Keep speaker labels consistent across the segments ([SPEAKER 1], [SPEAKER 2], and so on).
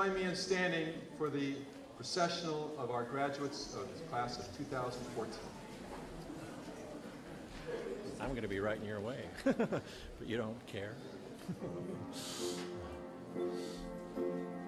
[SPEAKER 1] Join me in standing for the processional of our graduates of the class of 2014.
[SPEAKER 2] I'm going to be right in your way, but you don't care.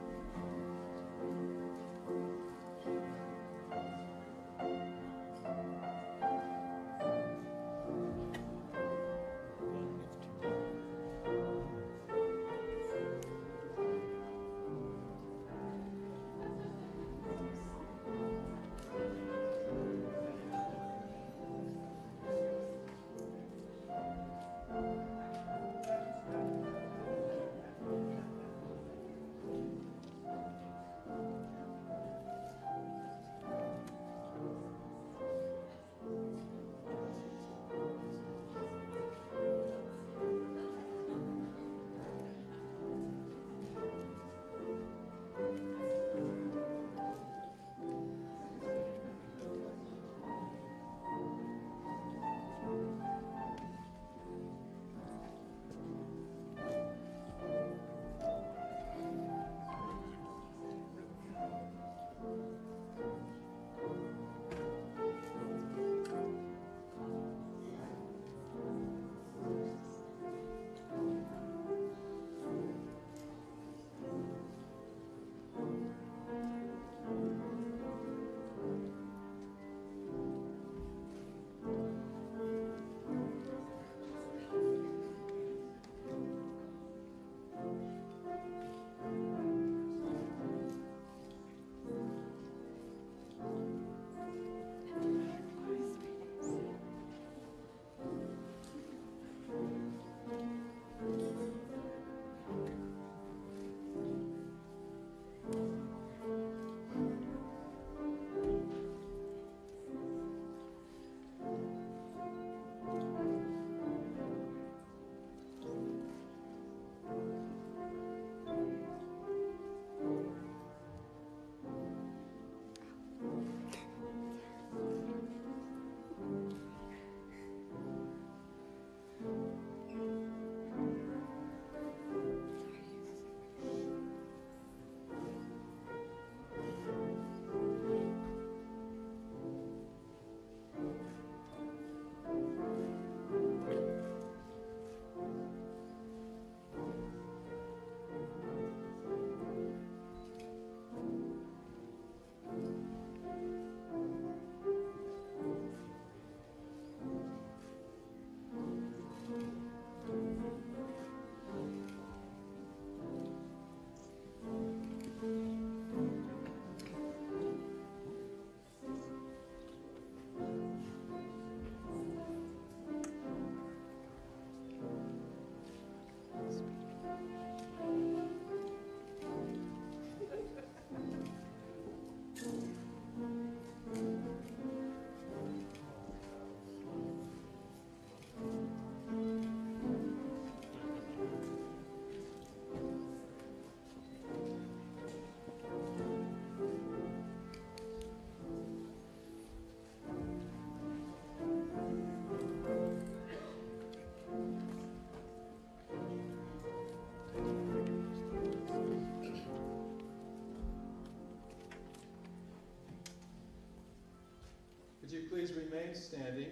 [SPEAKER 1] please remain standing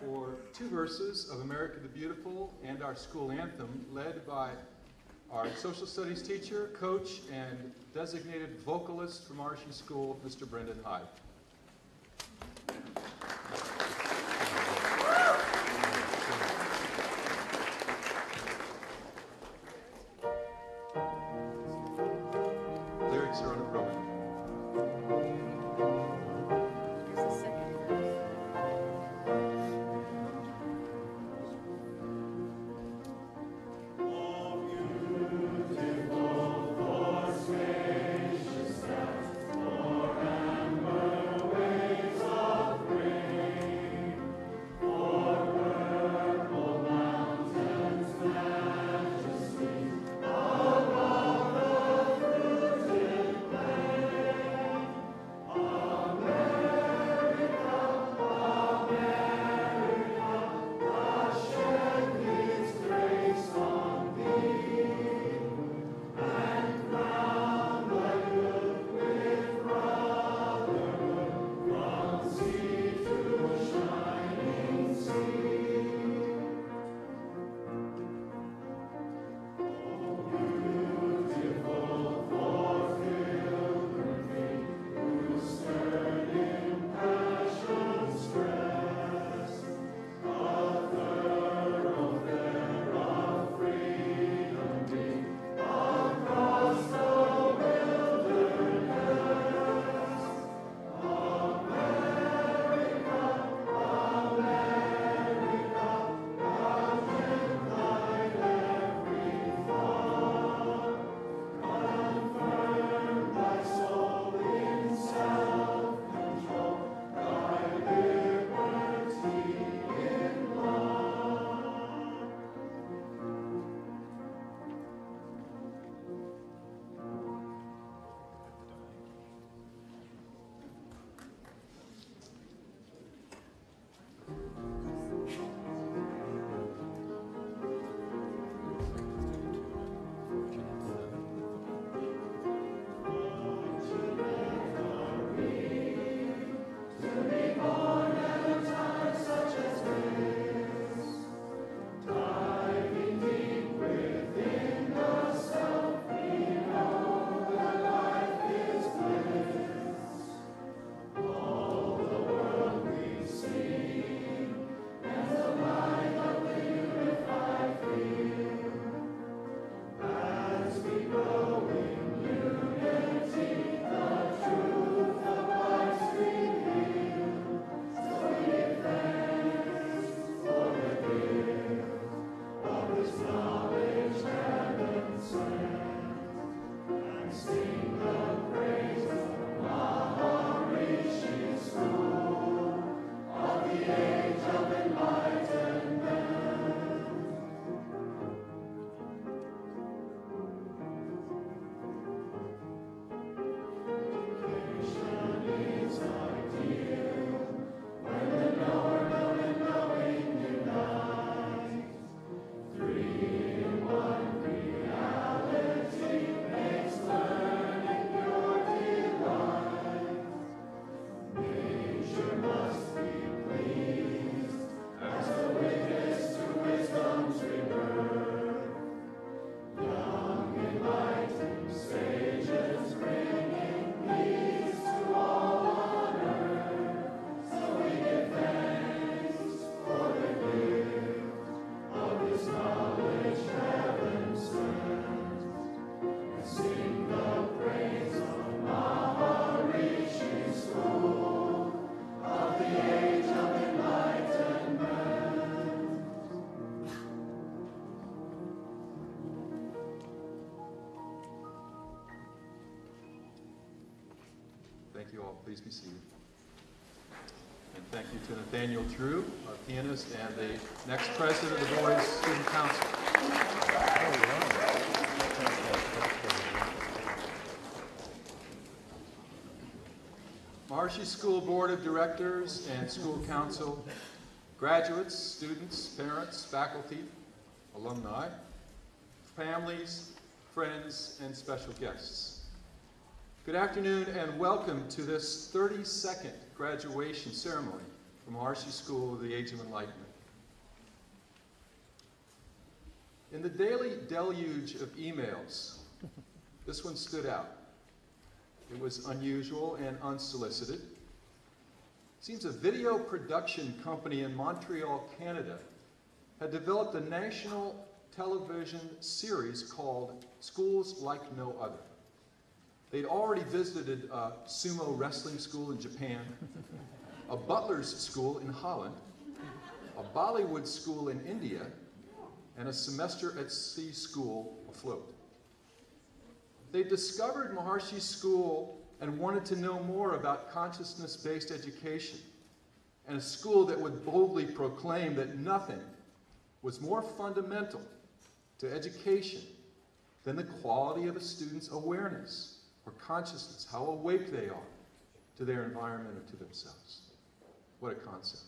[SPEAKER 1] for two verses of America the Beautiful and our school anthem, led by our social studies teacher, coach, and designated vocalist from Maharishi School, Mr. Brendan Hyde.
[SPEAKER 3] Thank
[SPEAKER 1] you to Nathaniel Drew, our pianist, and the next president of the Boys Student Council. Maharishi School Board of Directors and School Council, graduates, students, parents, faculty, alumni, families, friends, and special guests. Good afternoon and welcome to this 32nd graduation ceremony from Maharishi School of the Age of Enlightenment. In the daily deluge of emails, this one stood out. It was unusual and unsolicited. It seems a video production company in Montreal, Canada, had developed a national television series called Schools Like No Other. They'd already visited a sumo wrestling school in Japan, a butler's school in Holland, a Bollywood school in India, and a semester at sea school afloat. They discovered Maharishi School and wanted to know more about consciousness based education, and a school that would boldly proclaim that nothing was more fundamental to education than the quality of a student's awareness or consciousness, how awake they are to their environment or to themselves. What a concept.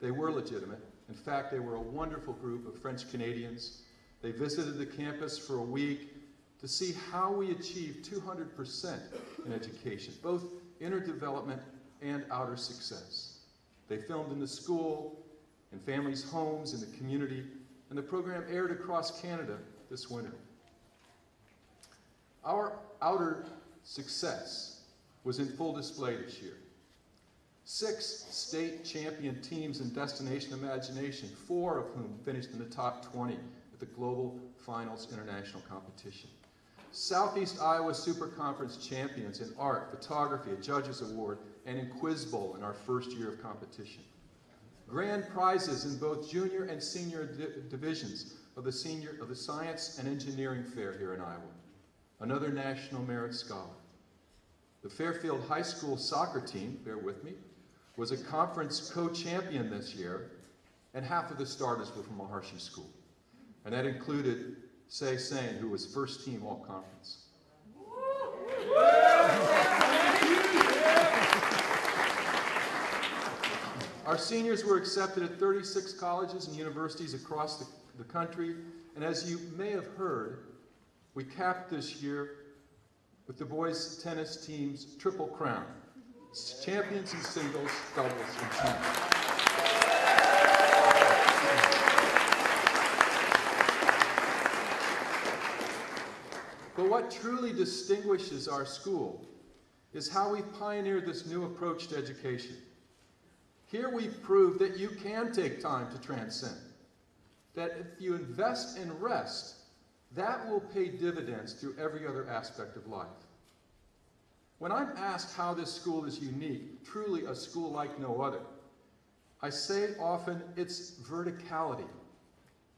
[SPEAKER 1] They were legitimate. In fact, they were a wonderful group of French Canadians. They visited the campus for a week to see how we achieve 200% in education, both inner development and outer success. They filmed in the school, in families' homes, in the community, and the program aired across Canada this winter. Our outer success was in full display this year. Six state champion teams in Destination Imagination, four of whom finished in the top 20 at the Global Finals International Competition. Southeast Iowa Super Conference champions in art, photography, a judges award, and in Quiz Bowl in our first year of competition. Grand prizes in both junior and senior di divisions of the senior of the Science and Engineering Fair here in Iowa. Another National Merit Scholar. The Fairfield High School soccer team, bear with me, was a conference co-champion this year, and half of the starters were from Maharishi School. And that included Say Sain, who was first team all conference. Our seniors were accepted at 36 colleges and universities across the, the country, and as you may have heard, we capped this year with the boys tennis team's triple crown. Champions in singles, doubles, and teams. But what truly distinguishes our school is how we pioneered this new approach to education. Here we've proved that you can take time to transcend, that if you invest in rest, that will pay dividends through every other aspect of life. When I'm asked how this school is unique, truly a school like no other, I say often it's verticality,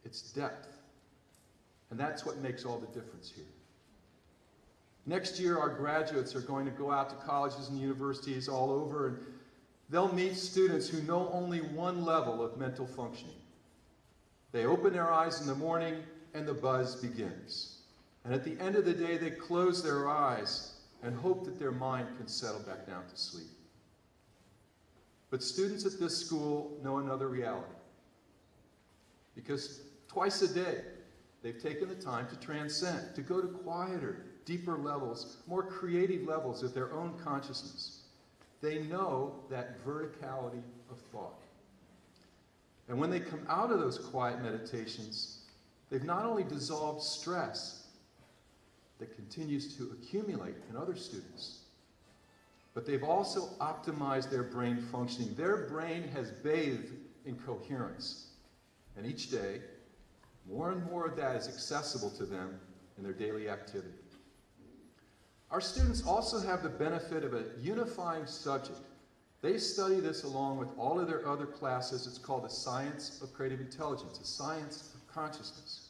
[SPEAKER 1] it's depth. And that's what makes all the difference here. Next year, our graduates are going to go out to colleges and universities all over, and they'll meet students who know only one level of mental functioning. They open their eyes in the morning, and the buzz begins. And at the end of the day, they close their eyes and hope that their mind can settle back down to sleep. But students at this school know another reality. Because twice a day, they've taken the time to transcend, to go to quieter, deeper levels, more creative levels of their own consciousness. They know that verticality of thought. And when they come out of those quiet meditations, they've not only dissolved stress that continues to accumulate in other students, but they've also optimized their brain functioning. Their brain has bathed in coherence. And each day, more and more of that is accessible to them in their daily activity. Our students also have the benefit of a unifying subject. They study this along with all of their other classes. It's called the Science of Creative Intelligence, a science consciousness.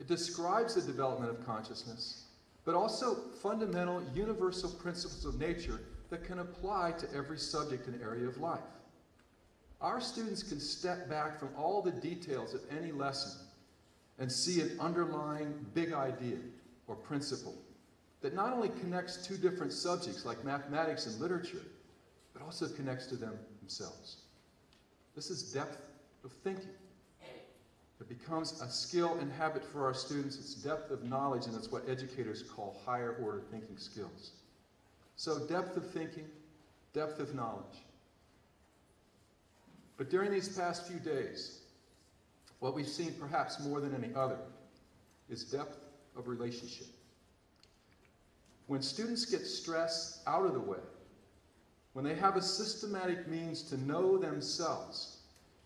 [SPEAKER 1] It describes the development of consciousness but also fundamental universal principles of nature that can apply to every subject and area of life. Our students can step back from all the details of any lesson and see an underlying big idea or principle that not only connects two different subjects like mathematics and literature, but also connects to them themselves. This is depth of thinking. It becomes a skill and habit for our students. It's depth of knowledge, and it's what educators call higher order thinking skills. So, depth of thinking, depth of knowledge. But during these past few days, what we've seen perhaps more than any other is depth of relationship. When students get stress out of the way, when they have a systematic means to know themselves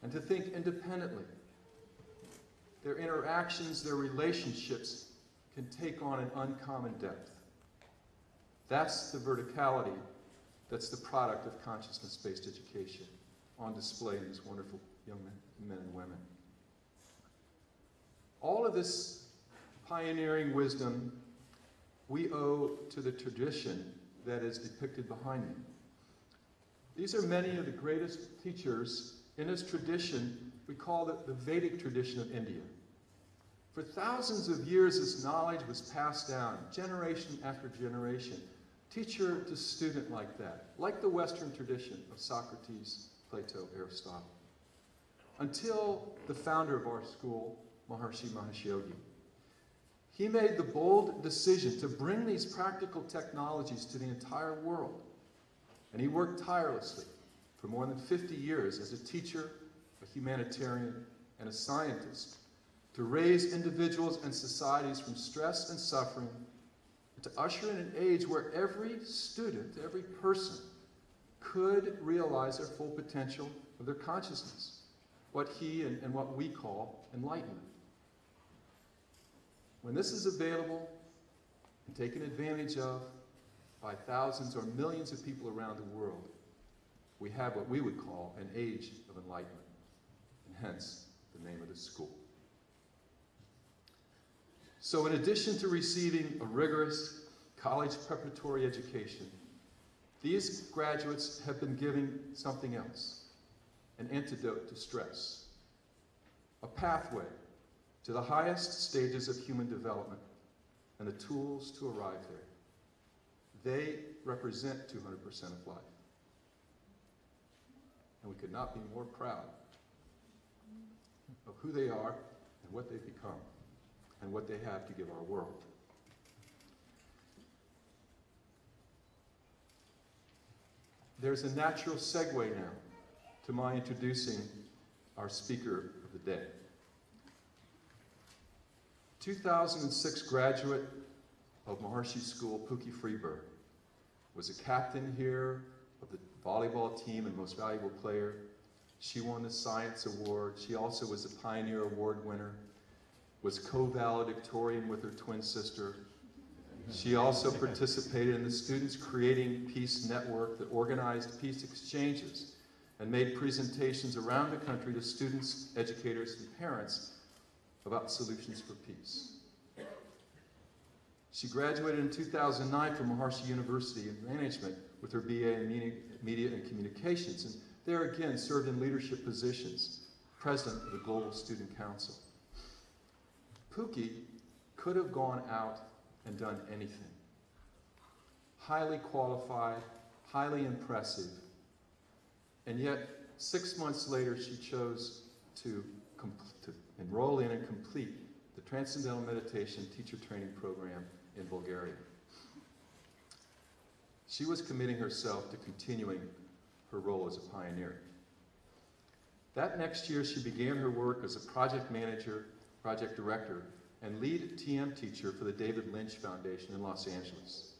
[SPEAKER 1] and to think independently, their interactions, their relationships can take on an uncommon depth. That's the verticality that's the product of consciousness based education on display in these wonderful young men, men and women. All of this pioneering wisdom we owe to the tradition that is depicted behind me. These are many of the greatest teachers in this tradition. We call it the Vedic tradition of India. For thousands of years, this knowledge was passed down, generation after generation, teacher to student like that, like the Western tradition of Socrates, Plato, Aristotle. Until the founder of our school, Maharishi Mahesh Yogi. He made the bold decision to bring these practical technologies to the entire world. And he worked tirelessly for more than 50 years as a teacher, humanitarian, and a scientist to raise individuals and societies from stress and suffering, and to usher in an age where every student, every person, could realize their full potential of their consciousness, what he and, and what we call enlightenment. When this is available and taken advantage of by thousands or millions of people around the world, we have what we would call an age of enlightenment, hence the name of the school. So, in addition to receiving a rigorous college preparatory education, these graduates have been given something else an antidote to stress, a pathway to the highest stages of human development, and the tools to arrive there. They represent 200% of life. And we could not be more proud of who they are and what they've become and what they have to give our world. There's a natural segue now to my introducing our speaker of the day. 2006 graduate of Maharishi School, Puki Freeberg, was a captain here of the volleyball team and most valuable player. She won the Science Award. She also was a Pioneer Award winner was co-valedictorian with her twin sister. She also participated in the Students Creating Peace Network that organized peace exchanges and made presentations around the country to students, educators, and parents about solutions for peace. She graduated in 2009 from Maharishi University in Management with her BA in Media and Communications, and there again served in leadership positions, president of the Global Student Council. Puki could have gone out and done anything. Highly qualified, highly impressive, and yet six months later she chose to, to enroll in and complete the Transcendental Meditation Teacher Training Program in Bulgaria. She was committing herself to continuing her role as a pioneer. That next year, she began her work as a project manager project director, and lead TM teacher for the David Lynch Foundation in Los Angeles.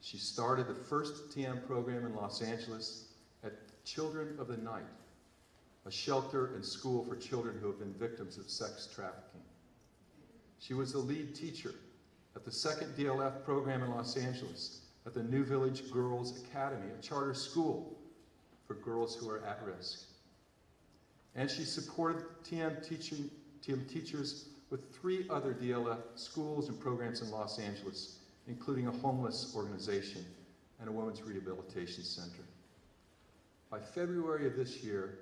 [SPEAKER 1] She started the first TM program in Los Angeles at Children of the Night, a shelter and school for children who have been victims of sex trafficking. She was the lead teacher at the second DLF program in Los Angeles at the New Village Girls Academy, a charter school for girls who are at risk. And she supported TM teaching TM teachers with three other DLF schools and programs in Los Angeles, including a homeless organization and a women's rehabilitation center. By February of this year,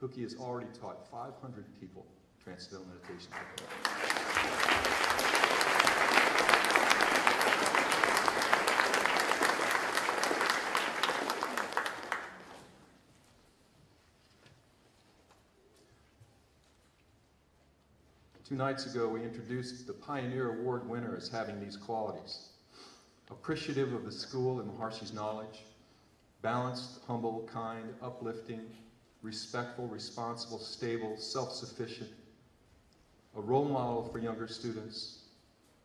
[SPEAKER 1] Puki has already taught 500 people Transcendental Meditation Two nights ago, we introduced the Pioneer Award winner as having these qualities. Appreciative of the school and Maharishi's knowledge, balanced, humble, kind, uplifting, respectful, responsible, stable, self-sufficient, a role model for younger students,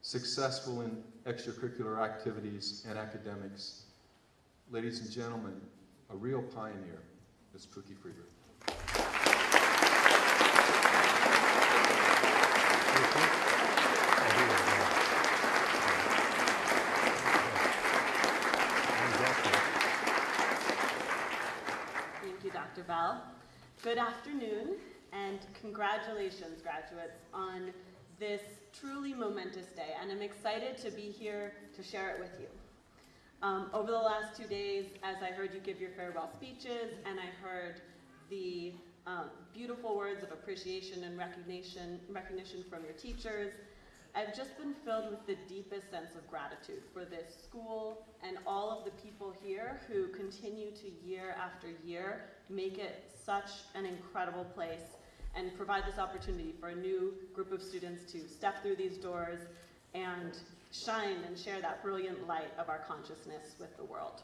[SPEAKER 1] successful in extracurricular activities and academics. Ladies and gentlemen, a real pioneer, Ms. Puki Freeberg.
[SPEAKER 3] Thank you, Dr. Bell. Good afternoon, and congratulations, graduates, on this truly momentous day. And I'm excited to be here to share it with you. Um, over the last two days, as I heard you give your farewell speeches, and I heard the um, beautiful words of appreciation and recognition, recognition from your teachers, I've just been filled with the deepest sense of gratitude for this school and all of the people here who continue to year after year make it such an incredible place and provide this opportunity for a new group of students to step through these doors and shine and share that brilliant light of our consciousness with the world.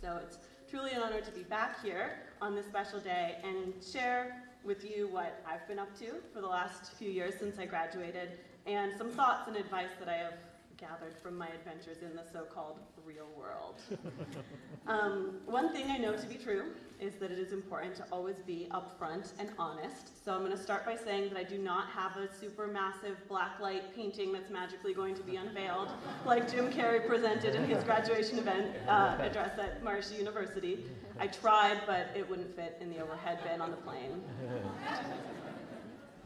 [SPEAKER 3] So it's truly an honor to be back here on this special day and share with you what I've been up to for the last few years since I graduated and some thoughts and advice that I have gathered from my adventures in the so-called real world. um, one thing I know to be true is that it is important to always be upfront and honest. So I'm going to start by saying that I do not have a super massive black light painting that's magically going to be unveiled, like Jim Carrey presented in his graduation event uh, address at Maharishi University. I tried, but it wouldn't fit in the overhead bin on the plane.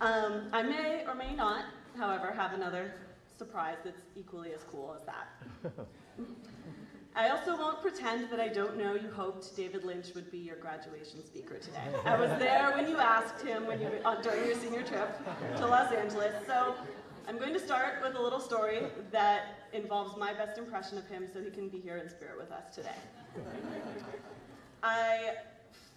[SPEAKER 3] Um, I may or may not, however, have another surprise that's equally as cool as that. I also won't pretend that I don't know you hoped David Lynch would be your graduation speaker today. I was there when you asked him when you, uh, during your senior trip to Los Angeles, so I'm going to start with a little story that involves my best impression of him so he can be here in spirit with us today. I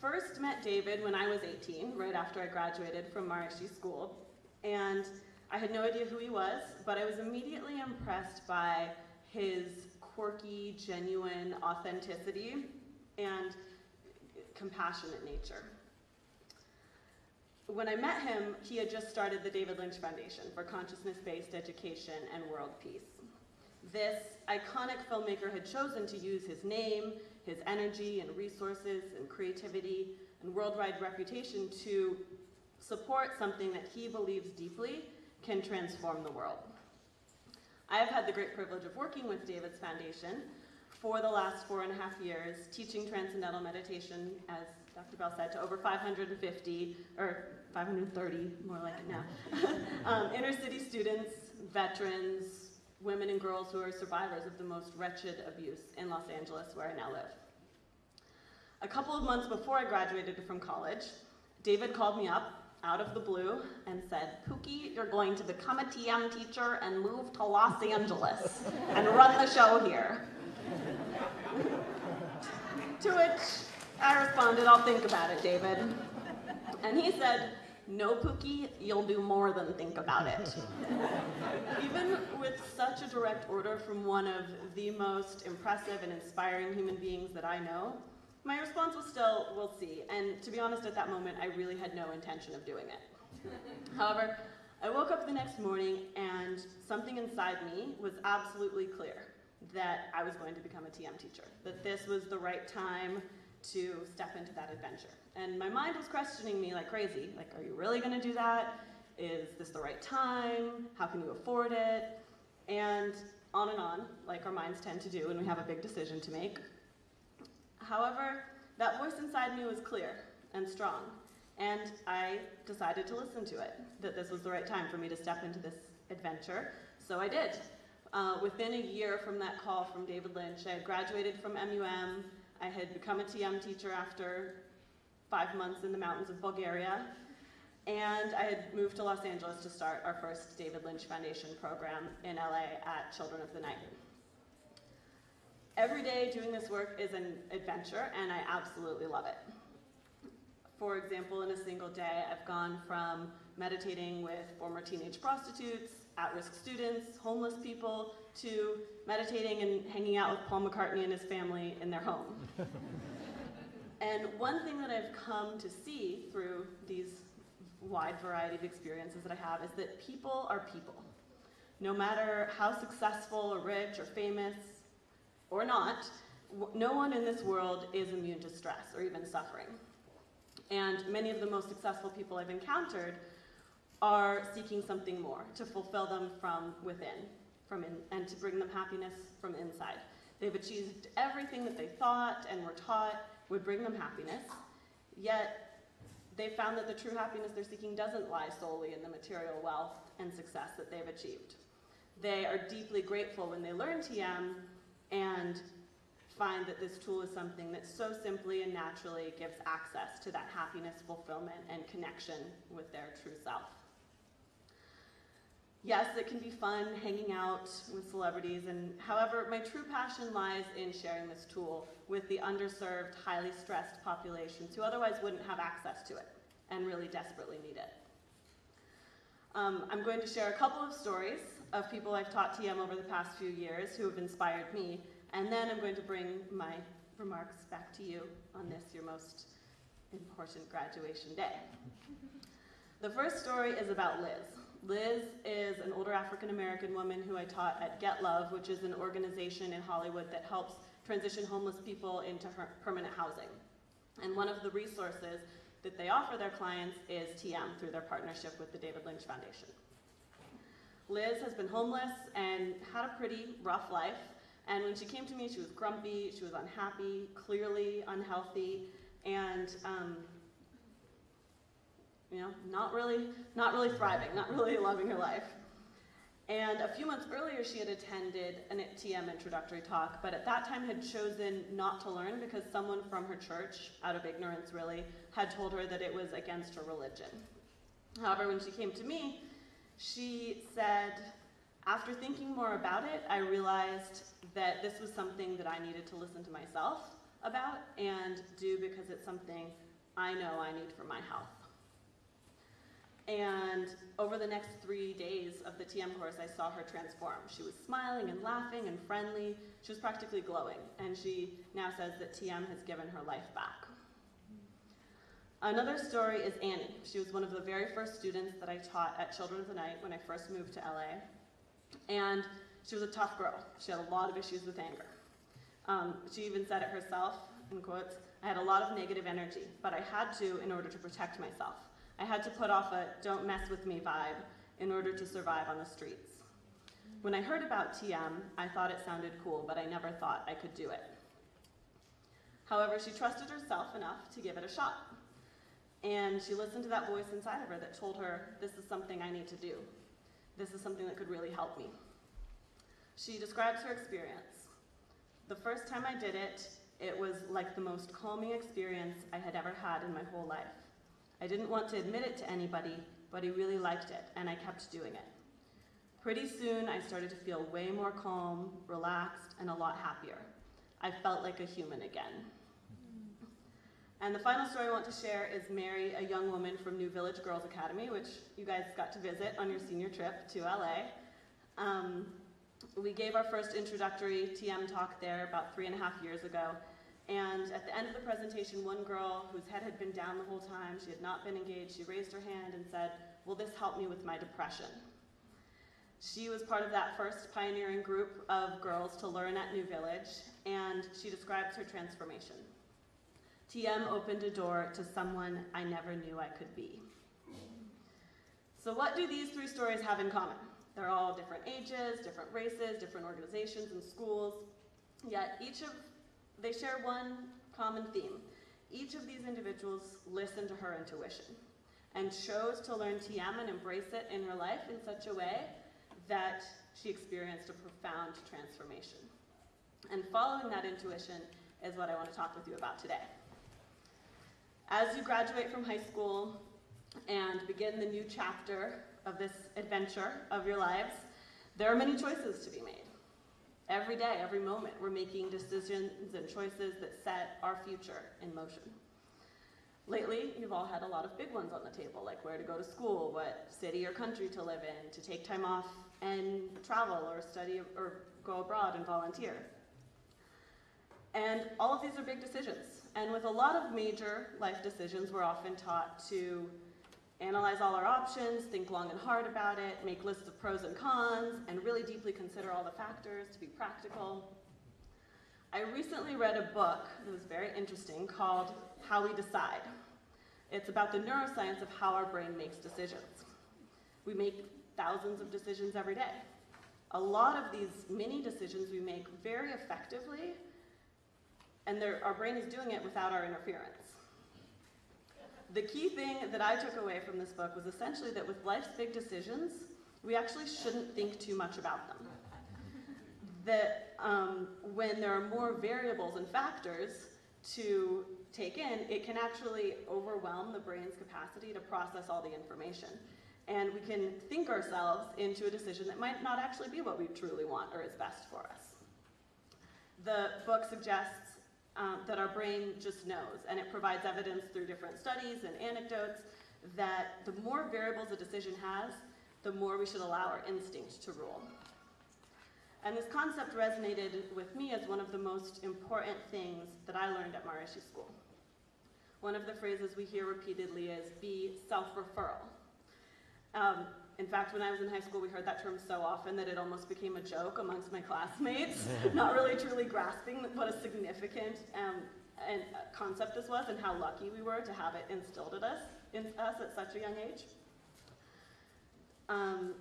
[SPEAKER 3] first met David when I was 18, right after I graduated from Maharishi School, and I had no idea who he was, but I was immediately impressed by his quirky, genuine authenticity and compassionate nature. When I met him, he had just started the David Lynch Foundation for Consciousness-Based Education and World Peace. This iconic filmmaker had chosen to use his name, his energy and resources and creativity and worldwide reputation to support something that he believes deeply can transform the world. I have had the great privilege of working with David's Foundation for the last four and a half years, teaching Transcendental Meditation, as Dr. Bell said, to over 550, or 530, more like it now, um, inner city students, veterans, women and girls who are survivors of the most wretched abuse in Los Angeles, where I now live. A couple of months before I graduated from college, David called me up out of the blue and said, Puki, you're going to become a TM teacher and move to Los Angeles and run the show here. to which I responded, I'll think about it, David. And he said, no, Puki, you'll do more than think about it. Even with such a direct order from one of the most impressive and inspiring human beings that I know, my response was still, we'll see. And to be honest, at that moment, I really had no intention of doing it. However, I woke up the next morning and something inside me was absolutely clear that I was going to become a TM teacher, that this was the right time to step into that adventure. And my mind was questioning me like crazy, like, are you really gonna do that? Is this the right time? How can you afford it? And on and on, like our minds tend to do when we have a big decision to make. However, that voice inside me was clear and strong, and I decided to listen to it, that this was the right time for me to step into this adventure, so I did. Uh, within a year from that call from David Lynch, I had graduated from MUM. I had become a TM teacher after five months in the mountains of Bulgaria. And I had moved to Los Angeles to start our first David Lynch Foundation program in LA at Children of the Night. Every day doing this work is an adventure, and I absolutely love it. For example, in a single day, I've gone from meditating with former teenage prostitutes, at risk students, homeless people, to meditating and hanging out with Paul McCartney and his family in their home. and one thing that I've come to see through these wide variety of experiences that I have is that people are people. No matter how successful or rich or famous or not, no one in this world is immune to stress or even suffering. And many of the most successful people I've encountered are seeking something more to fulfill them from within from in, and to bring them happiness from inside. They've achieved everything that they thought and were taught would bring them happiness, yet they found that the true happiness they're seeking doesn't lie solely in the material wealth and success that they've achieved. They are deeply grateful when they learn TM and find that this tool is something that so simply and naturally gives access to that happiness, fulfillment, and connection with their true self. Yes, it can be fun hanging out with celebrities, and however, my true passion lies in sharing this tool with the underserved, highly stressed populations who otherwise wouldn't have access to it and really desperately need it. Um, I'm going to share a couple of stories of people I've taught TM over the past few years who have inspired me, and then I'm going to bring my remarks back to you on this, your most important graduation day. The first story is about Liz. Liz is an older African American woman who I taught at Get Love, which is an organization in Hollywood that helps transition homeless people into permanent housing. And one of the resources that they offer their clients is TM through their partnership with the David Lynch Foundation. Liz has been homeless and had a pretty rough life. And when she came to me, she was grumpy, she was unhappy, clearly unhealthy, and um, you know, not really, not really thriving, not really loving her life. And a few months earlier, she had attended an TM introductory talk, but at that time had chosen not to learn because someone from her church, out of ignorance really, had told her that it was against her religion. However, when she came to me, she said, after thinking more about it, I realized that this was something that I needed to listen to myself about and do because it's something I know I need for my health. And over the next three days of the TM course, I saw her transform. She was smiling and laughing and friendly. She was practically glowing. And she now says that TM has given her life back. Another story is Annie. She was one of the very first students that I taught at Children of the Night when I first moved to LA. And she was a tough girl. She had a lot of issues with anger. Um, she even said it herself, in quotes, I had a lot of negative energy, but I had to in order to protect myself. I had to put off a don't mess with me vibe in order to survive on the streets. When I heard about TM, I thought it sounded cool, but I never thought I could do it. However, she trusted herself enough to give it a shot. And she listened to that voice inside of her that told her, this is something I need to do. This is something that could really help me. She describes her experience. The first time I did it, it was like the most calming experience I had ever had in my whole life. I didn't want to admit it to anybody, but he really liked it, and I kept doing it. Pretty soon, I started to feel way more calm, relaxed, and a lot happier. I felt like a human again. And the final story I want to share is Mary, a young woman from New Village Girls Academy, which you guys got to visit on your senior trip to LA. Um, we gave our first introductory TM talk there about three and a half years ago, and at the end of the presentation, one girl whose head had been down the whole time, she had not been engaged, she raised her hand and said, will this help me with my depression? She was part of that first pioneering group of girls to learn at New Village, and she describes her transformation. TM opened a door to someone I never knew I could be. So what do these three stories have in common? They're all different ages, different races, different organizations and schools, yet each of they share one common theme. Each of these individuals listened to her intuition and chose to learn TM and embrace it in her life in such a way that she experienced a profound transformation. And following that intuition is what I want to talk with you about today. As you graduate from high school and begin the new chapter of this adventure of your lives, there are many choices to be made. Every day, every moment, we're making decisions and choices that set our future in motion. Lately, you've all had a lot of big ones on the table, like where to go to school, what city or country to live in, to take time off and travel or study or go abroad and volunteer. And all of these are big decisions. And with a lot of major life decisions, we're often taught to analyze all our options, think long and hard about it, make lists of pros and cons, and really deeply consider all the factors to be practical. I recently read a book that was very interesting called How We Decide. It's about the neuroscience of how our brain makes decisions. We make thousands of decisions every day. A lot of these mini decisions we make very effectively, and our brain is doing it without our interference. The key thing that I took away from this book was essentially that with life's big decisions, we actually shouldn't think too much about them. That um, when there are more variables and factors to take in, it can actually overwhelm the brain's capacity to process all the information. And we can think ourselves into a decision that might not actually be what we truly want or is best for us. The book suggests um, that our brain just knows, and it provides evidence through different studies and anecdotes that the more variables a decision has, the more we should allow our instinct to rule. And this concept resonated with me as one of the most important things that I learned at Maharishi School. One of the phrases we hear repeatedly is be self-referral. Um, in fact, when I was in high school, we heard that term so often that it almost became a joke amongst my classmates, not really truly grasping what a significant um, and, uh, concept this was and how lucky we were to have it instilled in us, in us at such a young age. Um,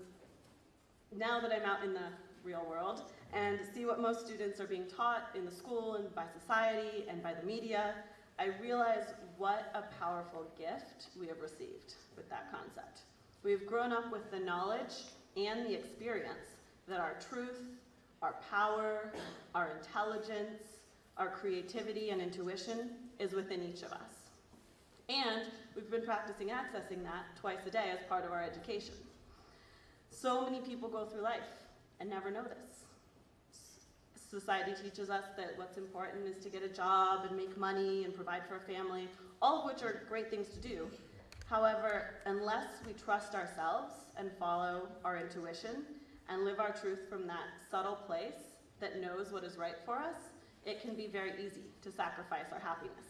[SPEAKER 3] now that I'm out in the real world and see what most students are being taught in the school and by society and by the media, I realize what a powerful gift we have received with that concept. We've grown up with the knowledge and the experience that our truth, our power, our intelligence, our creativity and intuition is within each of us. And we've been practicing accessing that twice a day as part of our education. So many people go through life and never notice. Society teaches us that what's important is to get a job and make money and provide for a family, all of which are great things to do, However, unless we trust ourselves and follow our intuition and live our truth from that subtle place that knows what is right for us, it can be very easy to sacrifice our happiness.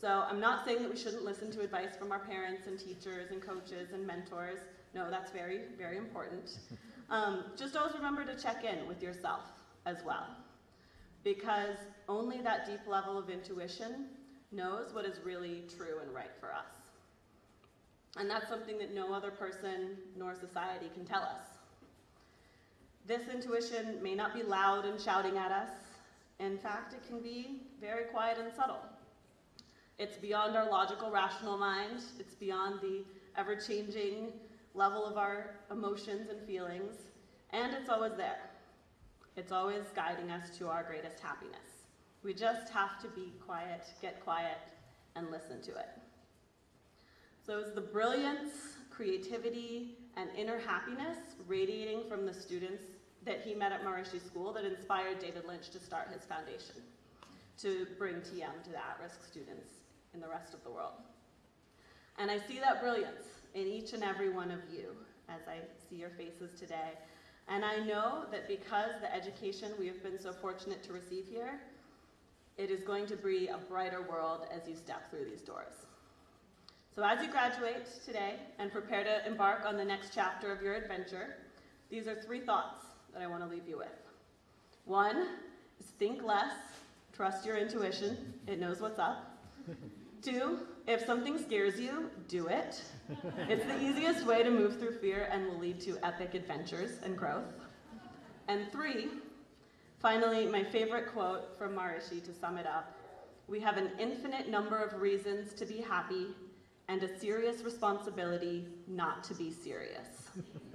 [SPEAKER 3] So I'm not saying that we shouldn't listen to advice from our parents and teachers and coaches and mentors. No, that's very, very important. Um, just always remember to check in with yourself as well. Because only that deep level of intuition knows what is really true and right for us. And that's something that no other person nor society can tell us. This intuition may not be loud and shouting at us. In fact, it can be very quiet and subtle. It's beyond our logical, rational mind. It's beyond the ever-changing level of our emotions and feelings. And it's always there. It's always guiding us to our greatest happiness. We just have to be quiet, get quiet, and listen to it. So it was the brilliance, creativity, and inner happiness radiating from the students that he met at Maharishi School that inspired David Lynch to start his foundation to bring TM to the at-risk students in the rest of the world. And I see that brilliance in each and every one of you as I see your faces today. And I know that because the education we have been so fortunate to receive here it is going to be a brighter world as you step through these doors. So as you graduate today and prepare to embark on the next chapter of your adventure, these are three thoughts that I want to leave you with. One is think less, trust your intuition, it knows what's up. Two, if something scares you, do it. It's the easiest way to move through fear and will lead to epic adventures and growth. And three, Finally, my favorite quote from Maharishi to sum it up. We have an infinite number of reasons to be happy and a serious responsibility not to be serious.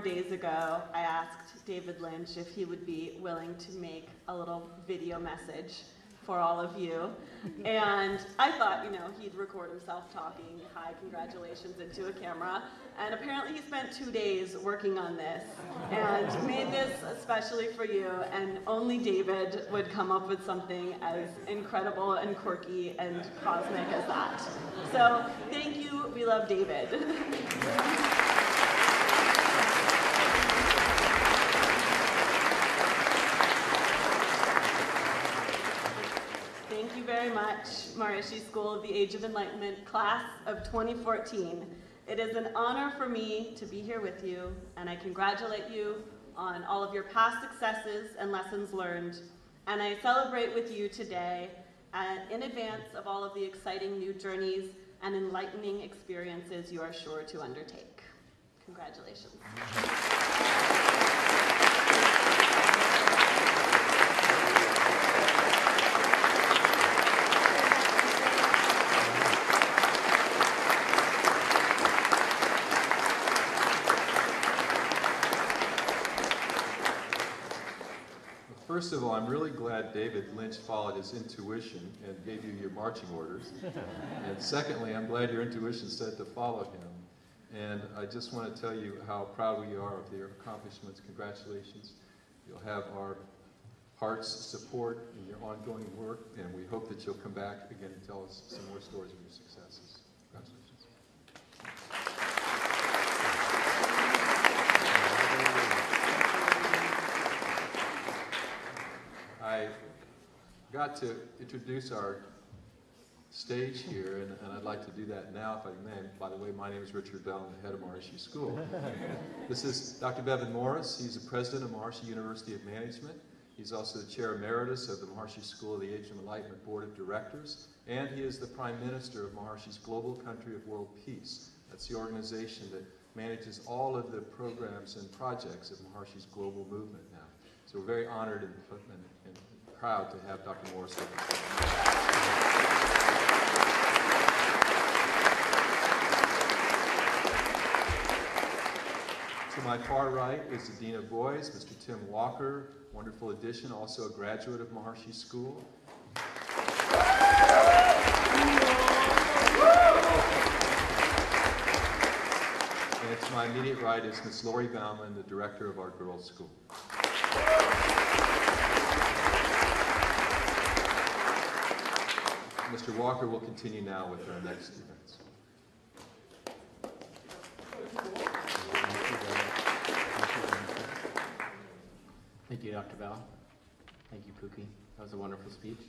[SPEAKER 3] days ago, I asked David Lynch if he would be willing to make a little video message for all of you. And I thought, you know, he'd record himself talking, hi, congratulations, into a camera. And apparently he spent two days working on this and made this especially for you. And only David would come up with something as incredible and quirky and cosmic as that. So thank you, we love David. Thank you much, Maharishi School of the Age of Enlightenment, class of 2014. It is an honor for me to be here with you, and I congratulate you on all of your past successes and lessons learned. And I celebrate with you today uh, in advance of all of the exciting new journeys and enlightening experiences you are sure to undertake. Congratulations.
[SPEAKER 1] First of all, I'm really glad David Lynch followed his intuition and gave you your marching orders. and secondly, I'm glad your intuition said to follow him. And I just want to tell you how proud we are of your accomplishments. Congratulations. You'll have our heart's support in your ongoing work, and we hope that you'll come back again and tell us some more stories of your successes. Congratulations. I got to introduce our stage here, and, and I'd like to do that now, if I may. By the way, my name is Richard Bell, I'm the head of Maharishi School. this is Dr. Bevan Morris. He's the president of Maharishi University of Management. He's also the chair emeritus of the Maharishi School of the Age of Enlightenment Board of Directors, and he is the prime minister of Maharishi's Global Country of World Peace. That's the organization that manages all of the programs and projects of Maharishi's global movement now. So we're very honored and, and, and proud to have Dr. Morris. To my far right is the Dean of Boys, Mr. Tim Walker, wonderful addition, also a graduate of Maharishi School. And to my immediate right is Ms. Lori Bauman, the director of our girls' school. Mr. Walker will continue now with our next events.
[SPEAKER 4] Thank you, Dr. Bell. Thank you, Puki. That was a wonderful speech.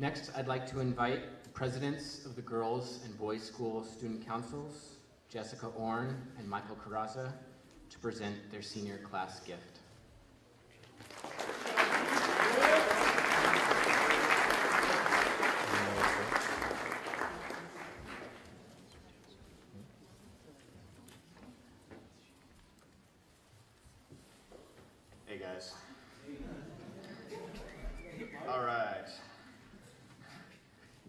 [SPEAKER 4] Next, I'd like to invite the presidents of the Girls and Boys School Student Councils, Jessica Orn and Michael Carraza, to present their senior class gift.
[SPEAKER 5] Hey guys. All right.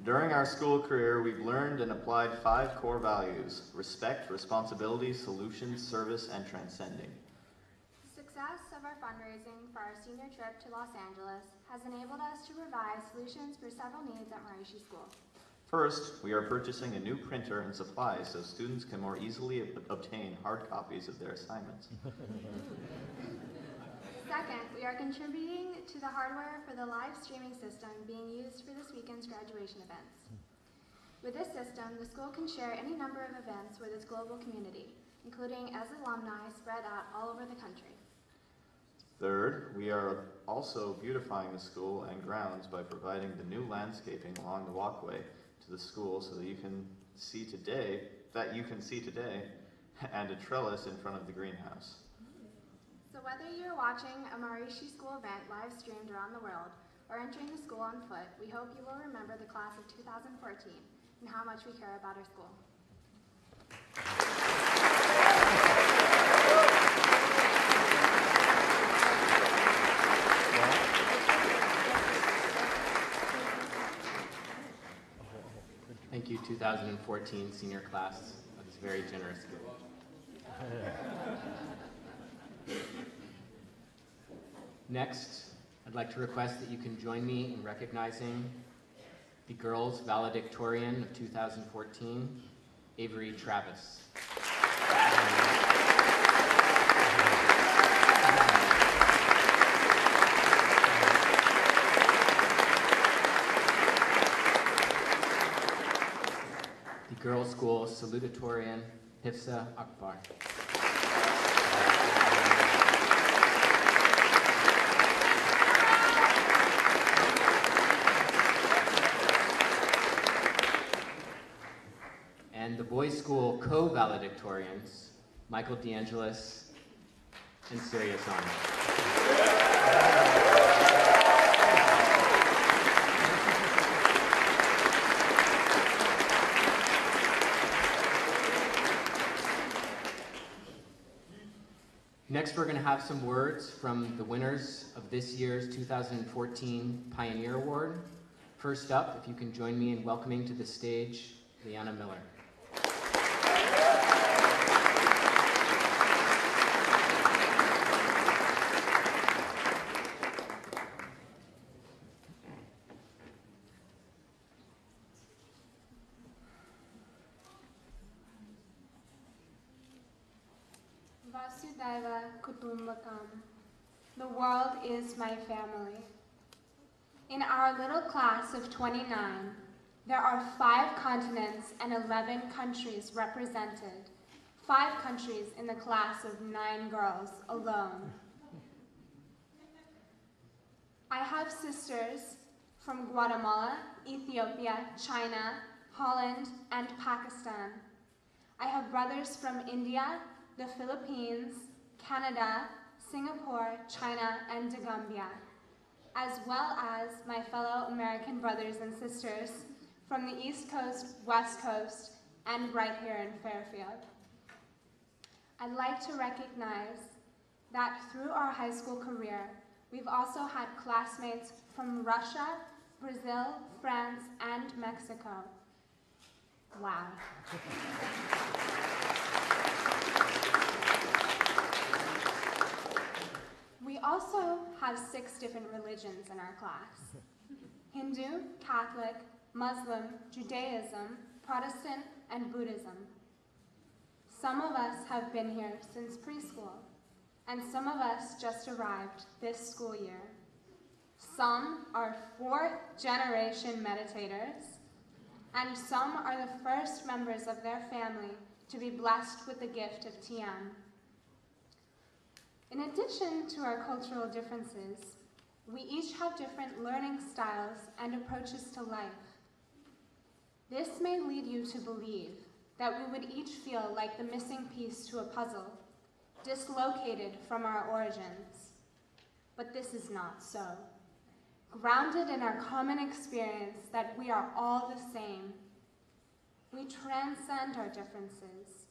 [SPEAKER 5] During our school career, we've learned and applied five core values respect, responsibility, solutions, service, and transcending.
[SPEAKER 6] The success of our fundraising for our senior trip to Los Angeles has enabled us to provide solutions for several needs at Maharishi School.
[SPEAKER 5] First, we are purchasing a new printer and supplies so students can more easily ob- obtain hard copies of their assignments.
[SPEAKER 6] Second, we are contributing to the hardware for the live streaming system being used for this weekend's graduation events. With this system, the school can share any number of events with its global community, including as alumni spread out all over the country.
[SPEAKER 5] Third, we are also beautifying the school and grounds by providing the new landscaping along the walkway to the school so that you can see today, that you can see today, and a trellis in front of the greenhouse.
[SPEAKER 6] So whether you're watching a Maharishi School event live streamed around the world or entering the school on foot, we hope you will remember the class of 2014 and how much we care about our school.
[SPEAKER 4] Thank you, 2014 senior class. That is very generous gift. Next, I'd like to request that you can join me in recognizing the girls valedictorian of 2014, Avery Travis. The girls' school salutatorian, Hifza Akbar. And the boys' school co-valedictorians, Michael DeAngelis and Surya Sawhney. Next, we're going to have some words from the winners of this year's 2014 Pioneer Award. First up, if you can join me in welcoming to the stage Leanna Miller.
[SPEAKER 6] Kutumbakam. The world is my family. In our little class of 29, there are five continents and 11 countries represented. Five countries in the class of nine girls alone. I have sisters from Guatemala, Ethiopia, China, Holland, and Pakistan. I have brothers from India, the Philippines, Canada, Singapore, China, and Gambia, as well as my fellow American brothers and sisters from the East Coast, West Coast, and right here in Fairfield. I'd like to recognize that through our high school career, we've also had classmates from Russia, Brazil, France, and Mexico. Wow. Also have six different religions in our class. Hindu, Catholic, Muslim, Judaism, Protestant, and Buddhism. Some of us have been here since preschool, and some of us just arrived this school year. Some are fourth generation meditators, and some are the first members of their family to be blessed with the gift of TM. In addition to our cultural differences, we each have different learning styles and approaches to life. This may lead you to believe that we would each feel like the missing piece to a puzzle, dislocated from our origins. But this is not so. Grounded in our common experience that we are all the same, we transcend our differences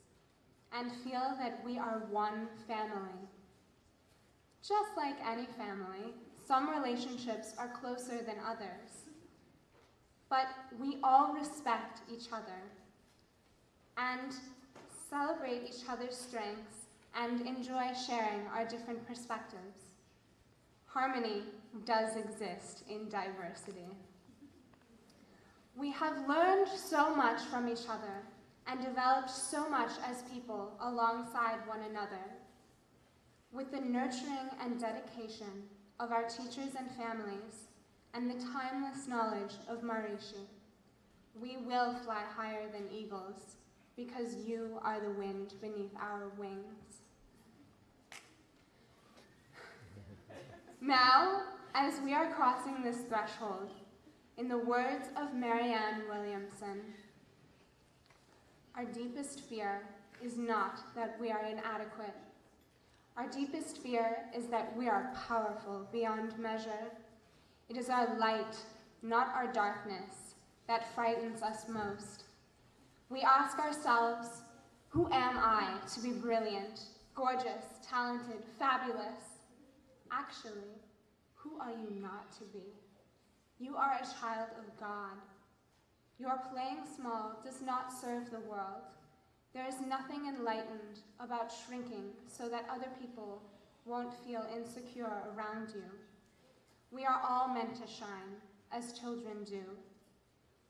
[SPEAKER 6] and feel that we are one family. Just like any family, some relationships are closer than others. But we all respect each other and celebrate each other's strengths and enjoy sharing our different perspectives. Harmony does exist in diversity. We have learned so much from each other and developed so much as people alongside one another. With the nurturing and dedication of our teachers and families and the timeless knowledge of Maharishi, we will fly higher than eagles because you are the wind beneath our wings. Now, as we are crossing this threshold, in the words of Marianne Williamson, our deepest fear is not that we are inadequate. Our deepest fear is that we are powerful beyond measure. It is our light, not our darkness, that frightens us most. We ask ourselves, who am I to be brilliant, gorgeous, talented, fabulous? Actually, who are you not to be? You are a child of God. Your playing small does not serve the world. There is nothing enlightened about shrinking so that other people won't feel insecure around you. We are all meant to shine, as children do.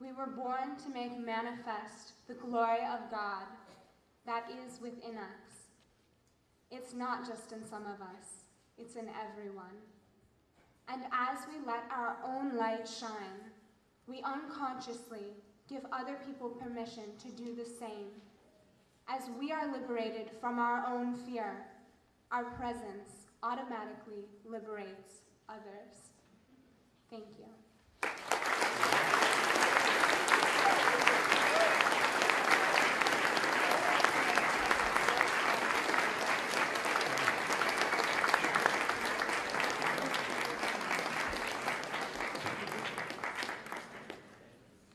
[SPEAKER 6] We were born to make manifest the glory of God that is within us. It's not just in some of us, it's in everyone. And as we let our own light shine, we unconsciously give other people permission to do the same. As we are liberated from our own fear, our presence automatically liberates others. Thank you.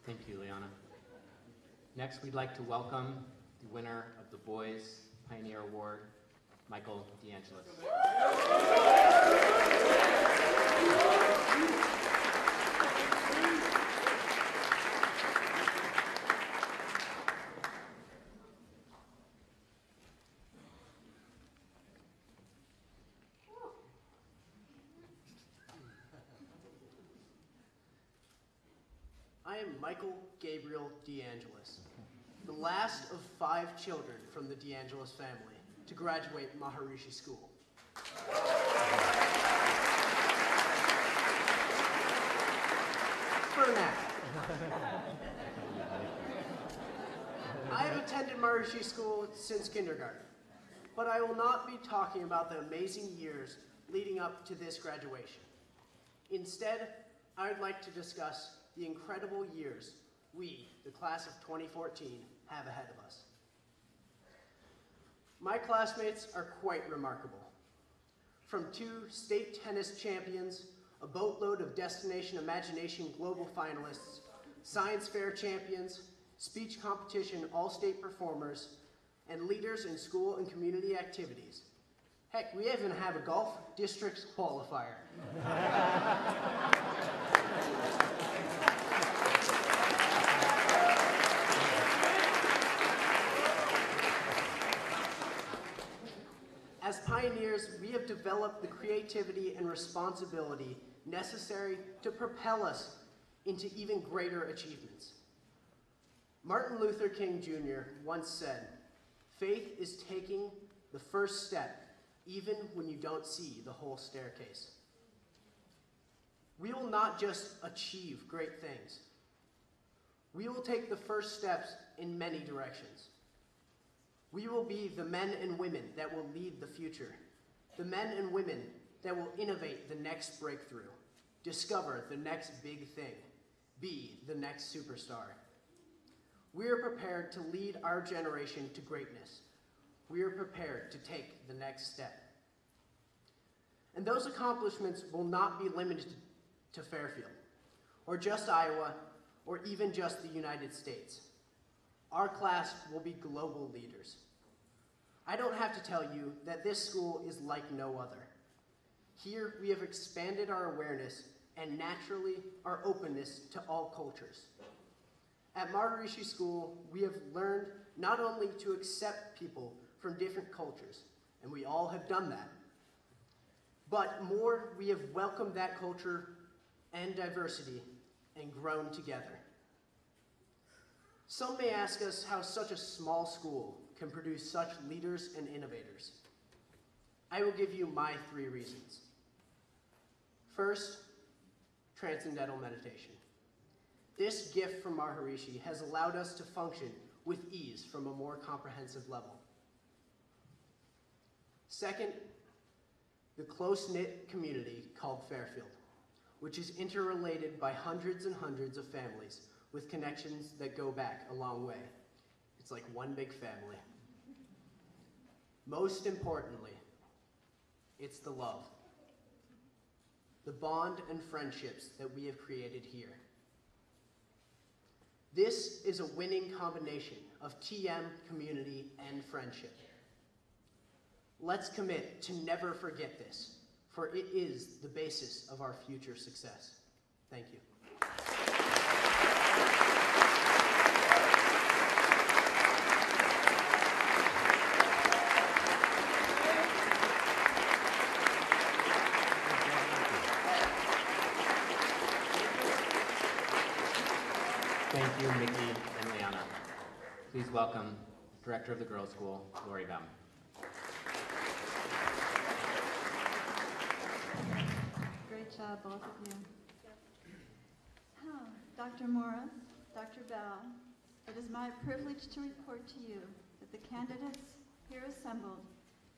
[SPEAKER 4] Thank you, Leanna. Next, we'd like to welcome winner of the Boys Pioneer Award, Michael DeAngelis.
[SPEAKER 7] I am Michael Gabriel DeAngelis, last of five children from the DeAngelis family to graduate Maharishi School. For now. I have attended Maharishi School since kindergarten, but I will not be talking about the amazing years leading up to this graduation. Instead, I would like to discuss the incredible years we, the class of 2014, have ahead of us. My classmates are quite remarkable. From two state tennis champions, a boatload of Destination Imagination Global finalists, science fair champions, speech competition all-state performers, and leaders in school and community activities. Heck, we even have a golf district qualifier. As pioneers, we have developed the creativity and responsibility necessary to propel us into even greater achievements. Martin Luther King Jr. once said, Faith is taking the first step even when you don't see the whole staircase. We will not just achieve great things, we will take the first steps in many directions. We will be the men and women that will lead the future, the men and women that will innovate the next breakthrough, discover the next big thing, be the next superstar. We are prepared to lead our generation to greatness. We are prepared to take the next step. And those accomplishments will not be limited to Fairfield, or just Iowa, or even just the United States. Our class will be global leaders. I don't have to tell you that this school is like no other. Here we have expanded our awareness and naturally our openness to all cultures. At Maharishi School, we have learned not only to accept people from different cultures, and we all have done that, but more, we have welcomed that culture and diversity and grown together. Some may ask us how such a small school can produce such leaders and innovators. I will give you my three reasons. First, transcendental meditation. This gift from Maharishi has allowed us to function with ease from a more comprehensive level. Second, the close-knit community called Fairfield, which is interrelated by hundreds and hundreds of families with connections that go back a long way. It's like one big family. Most importantly, it's the love, the bond and friendships that we have created here. This is a winning combination of TM, community, and friendship. Let's commit to never forget this, for it is the basis of our future success. Thank you.
[SPEAKER 4] Thank you, Mickey and Leanna. Please welcome Director of the Girls' School, Lori Bem.
[SPEAKER 8] Great job, both of you. Dr. Morris, Dr. Bell, it is my privilege to report to you that the candidates here assembled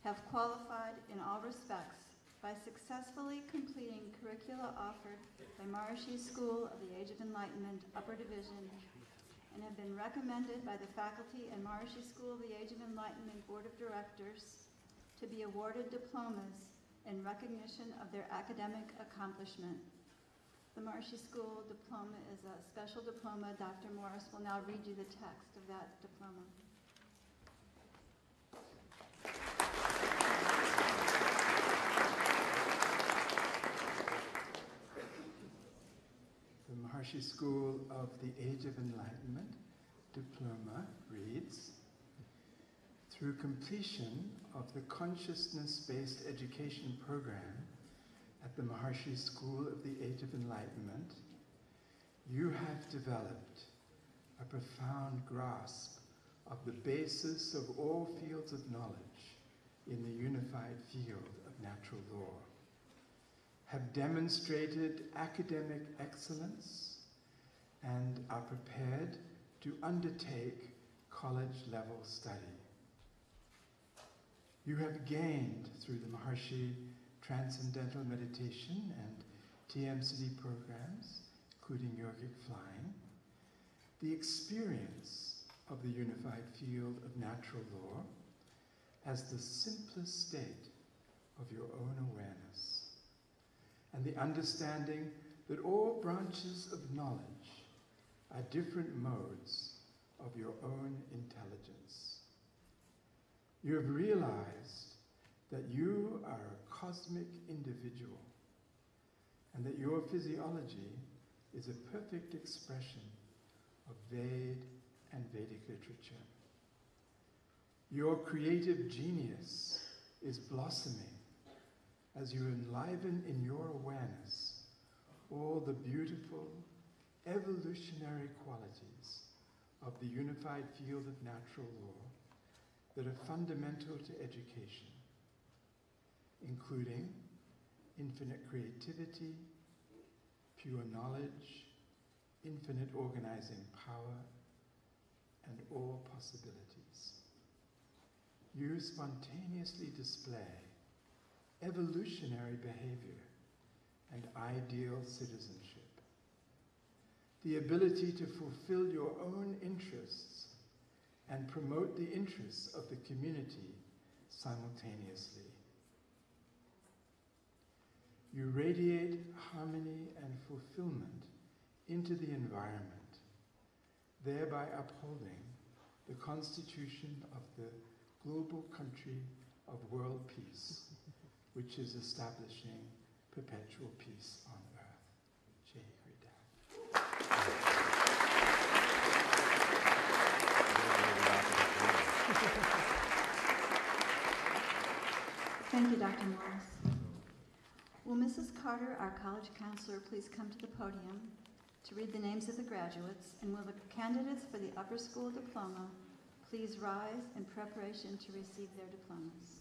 [SPEAKER 8] have qualified in all respects by successfully completing curricula offered by Maharishi School of the Age of Enlightenment Upper Division and have been recommended by the faculty and Maharishi School of the Age of Enlightenment Board of Directors to be awarded diplomas in recognition of their academic accomplishment. The Maharishi School diploma is a special diploma. Dr. Morris will now read you the text of that diploma.
[SPEAKER 9] Maharishi School of the Age of Enlightenment diploma reads Through completion of the consciousness based education program at the Maharishi School of the Age of Enlightenment, you have developed a profound grasp of the basis of all fields of knowledge in the unified field of natural law have demonstrated academic excellence and are prepared to undertake college level study. You have gained through the Maharishi Transcendental Meditation and TM-Sidhi programs, including yogic flying, the experience of the unified field of natural law as the simplest state of your own awareness and the understanding that all branches of knowledge are different modes of your own intelligence. You have realized that you are a cosmic individual and that your physiology is a perfect expression of Ved and Vedic literature. Your creative genius is blossoming as you enliven in your awareness all the beautiful evolutionary qualities of the unified field of natural law that are fundamental to education, including infinite creativity, pure knowledge, infinite organizing power, and all possibilities. You spontaneously display evolutionary behavior and ideal citizenship. The ability to fulfill your own interests and promote the interests of the community simultaneously. You radiate harmony and fulfillment into the environment, thereby upholding the constitution of the global country of world peace which is establishing perpetual peace on earth. Jai.
[SPEAKER 8] Thank you, Dr. Morris. Will Mrs. Carter, our college counselor, please come to the podium to read the names of the graduates, and will the candidates for the upper school diploma please rise in preparation to receive their diplomas?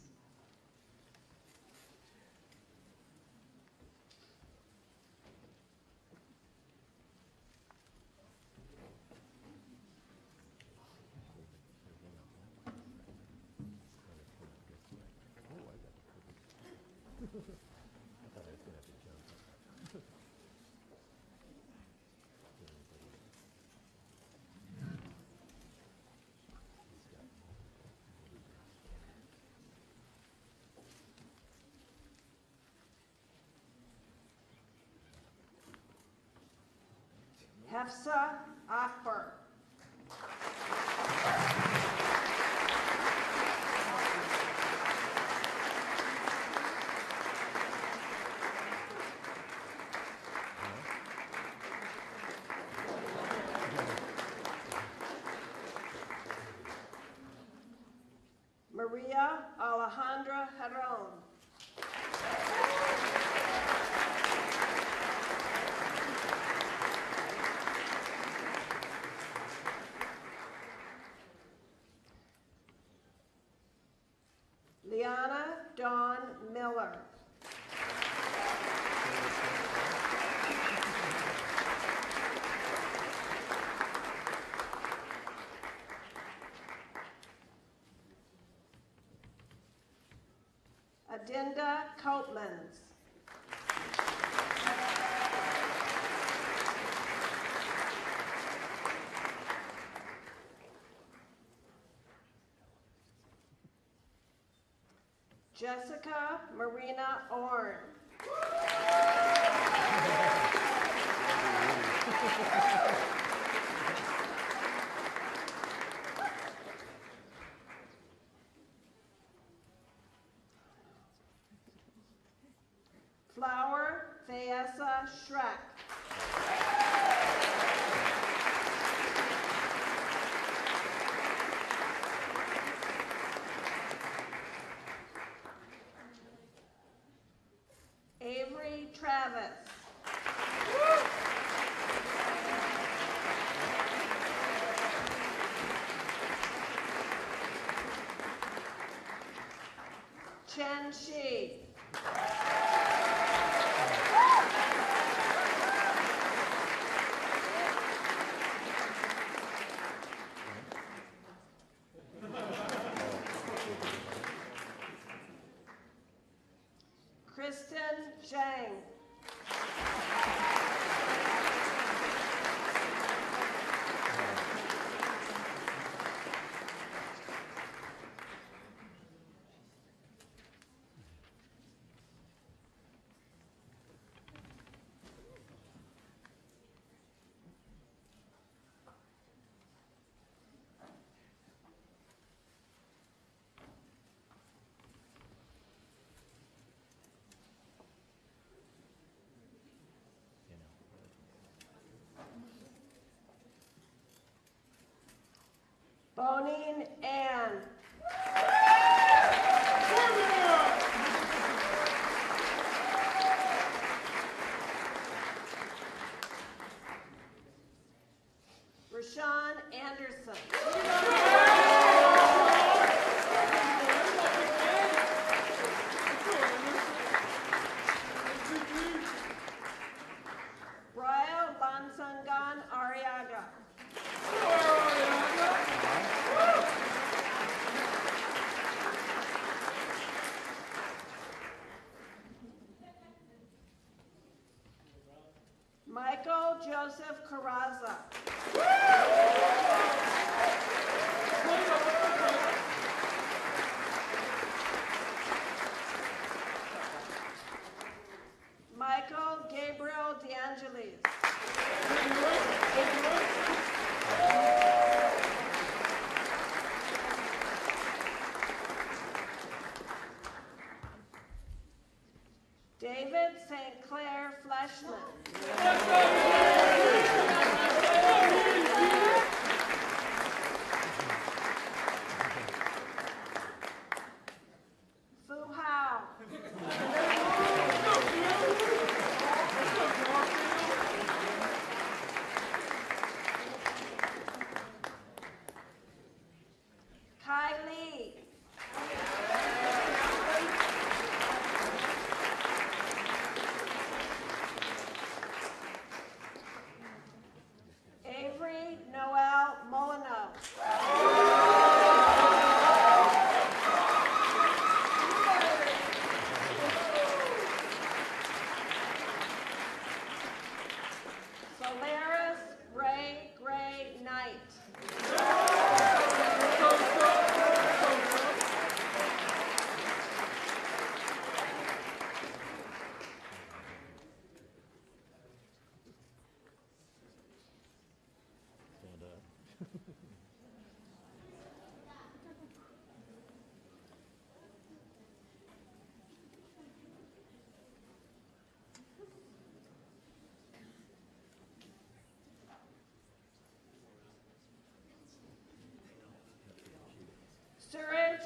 [SPEAKER 10] Hifza Akbar. Maria Alejandra Herron. Jessica Marina Orn. Bonin Ann.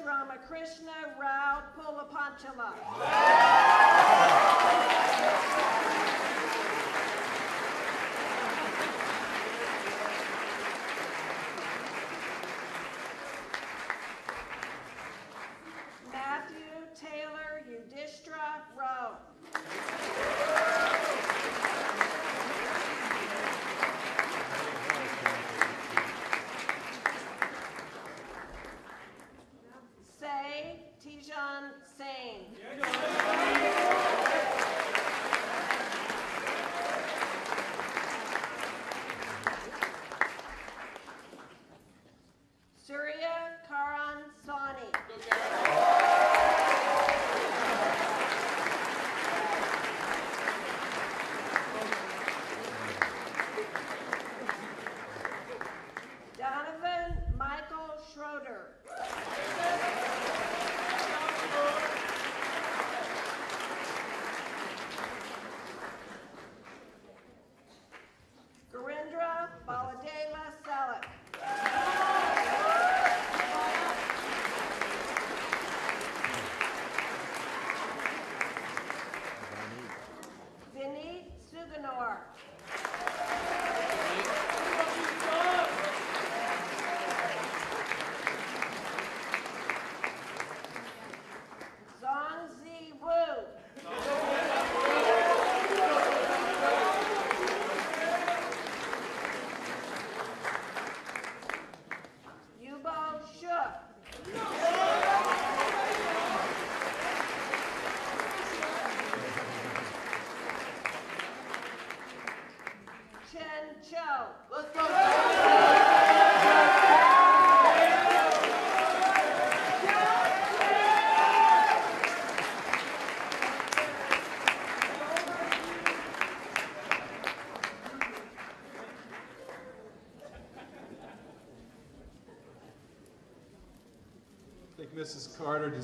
[SPEAKER 10] Ramakrishna Rao Pulapanchala.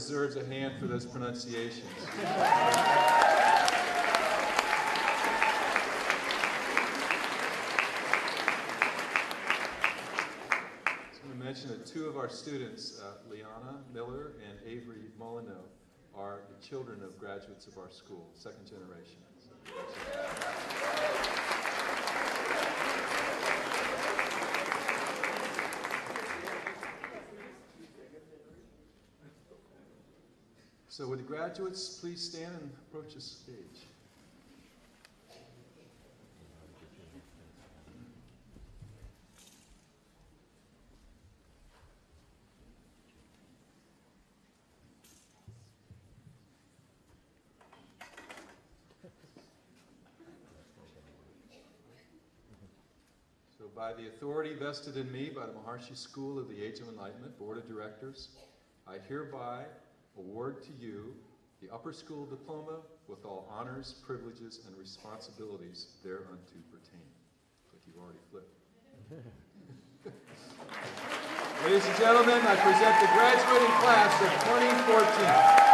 [SPEAKER 1] Deserves a hand for those pronunciations. Mention that two of our students, uh, Leanna Miller and Avery Molyneux, are the children of graduates of our school, second generation. So would the graduates please stand and approach the stage? So by the authority vested in me by the Maharishi School of the Age of Enlightenment Board of Directors, I hereby award to you the upper school diploma with all honors, privileges, and responsibilities thereunto pertain. Like you've already flipped. Ladies and gentlemen, I present the graduating class of 2014.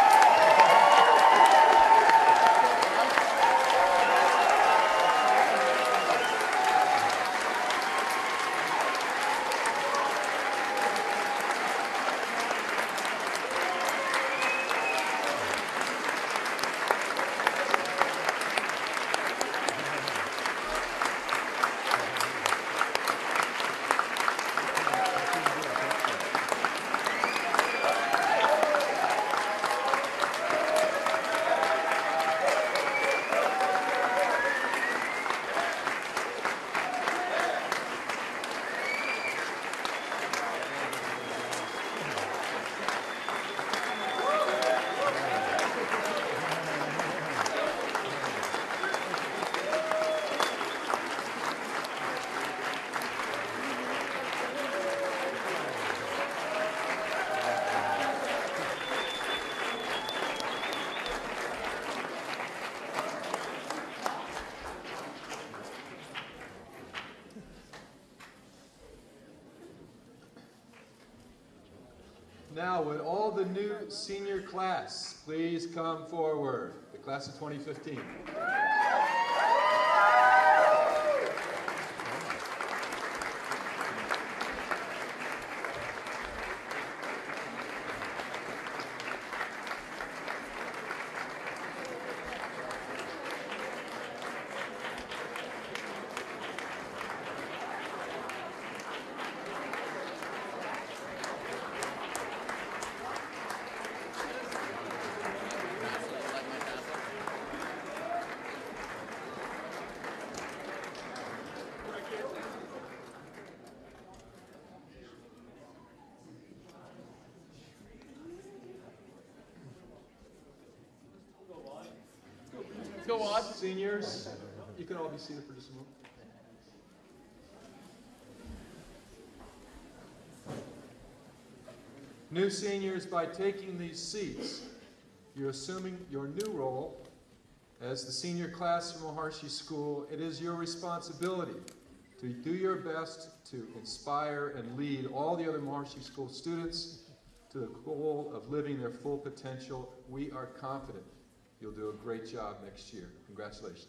[SPEAKER 1] Now, would all the new senior class please come forward? The class of 2015. Seniors, you can all be seated for just a moment. New seniors, by taking these seats, you're assuming your new role as the senior class from Maharishi School. It is your responsibility to do your best to inspire and lead all the other Maharishi School students to the goal of living their full potential. We are confident you'll do a great job next year. Congratulations.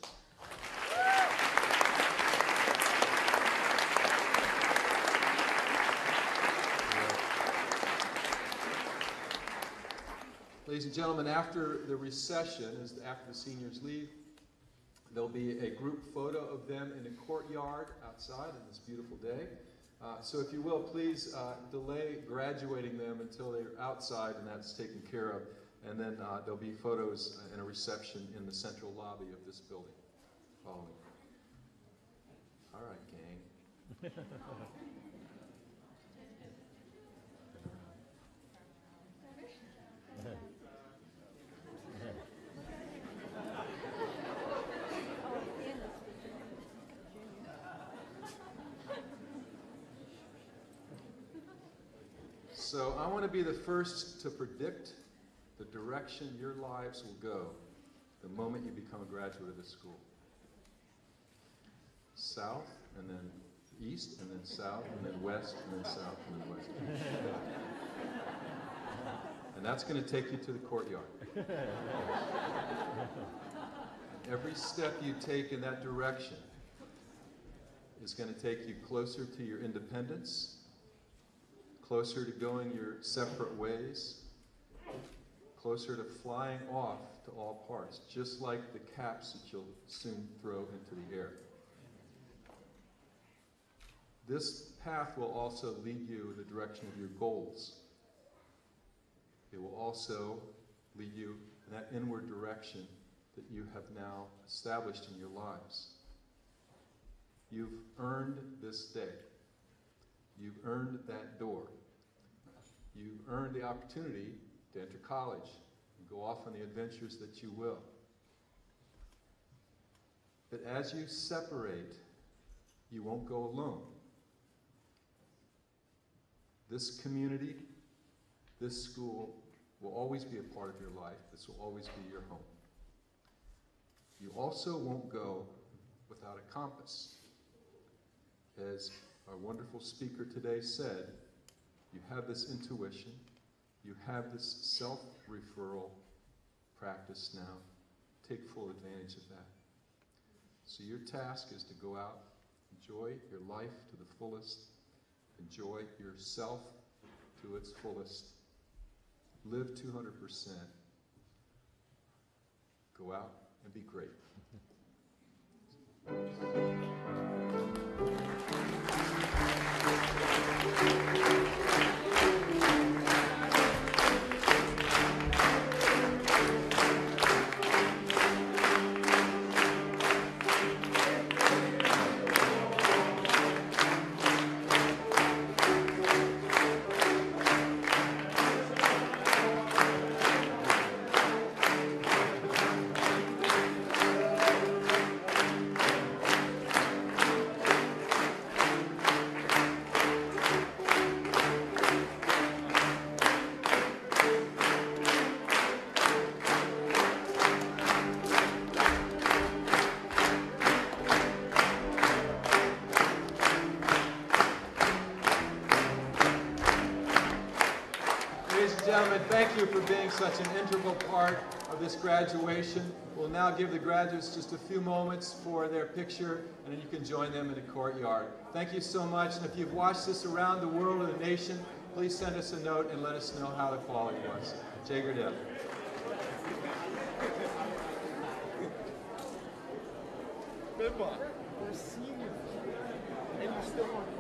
[SPEAKER 1] Ladies and gentlemen, after the recession, after the seniors leave, there'll be a group photo of them in the courtyard outside on this beautiful day. Uh, so if you will, please uh, delay graduating them until they're outside and that's taken care of. And then uh, there'll be photos and a reception in the central lobby of this building following. All right, gang. So I want to be the first to predict the direction your lives will go the moment you become a graduate of this school. South, and then east, and then south, and then west, and then south, and then west. And that's going to take you to the courtyard. Every step you take in that direction is going to take you closer to your independence, closer to going your separate ways, closer to flying off to all parts, just like the caps that you'll soon throw into the air. This path will also lead you in the direction of your goals. It will also lead you in that inward direction that you have now established in your lives. You've earned this day. You've earned that door. You've earned the opportunity to enter college and go off on the adventures that you will. But as you separate, you won't go alone. This community, this school will always be a part of your life. This will always be your home. You also won't go without a compass. As our wonderful speaker today said, you have this intuition, you have this self referral practice now. Take full advantage of that. So, your task is to go out, enjoy your life to the fullest, enjoy yourself to its fullest, live 200%, go out and be great. Such an integral part of this graduation. We'll now give the graduates just a few moments for their picture, and then you can join them in the courtyard. Thank you so much, and if you've watched this around the world or the nation, please send us a note and let us know how the quality was. Jager Deb.
[SPEAKER 7] We're seniors. And you still want